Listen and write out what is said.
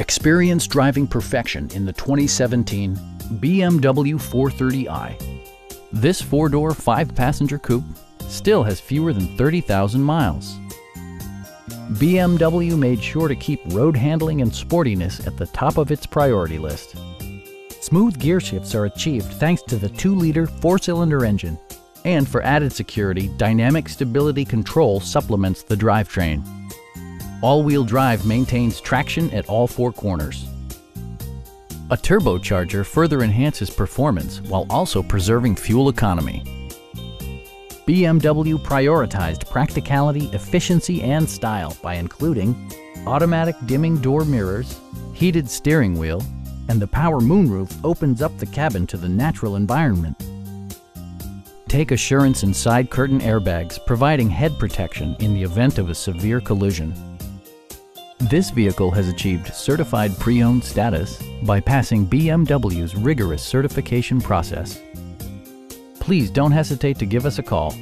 Experience driving perfection in the 2017 BMW 430i. This four-door, five-passenger coupe still has fewer than 30,000 miles. BMW made sure to keep road handling and sportiness at the top of its priority list. Smooth gear shifts are achieved thanks to the 2-liter four-cylinder engine. And for added security, Dynamic Stability Control supplements the drivetrain. All-wheel drive maintains traction at all four corners. A turbocharger further enhances performance while also preserving fuel economy. BMW prioritized practicality, efficiency, and style by including automatic dimming door mirrors, heated steering wheel, and the power moonroof opens up the cabin to the natural environment. Take assurance in side curtain airbags, providing head protection in the event of a severe collision. This vehicle has achieved certified pre-owned status by passing BMW's rigorous certification process. Please don't hesitate to give us a call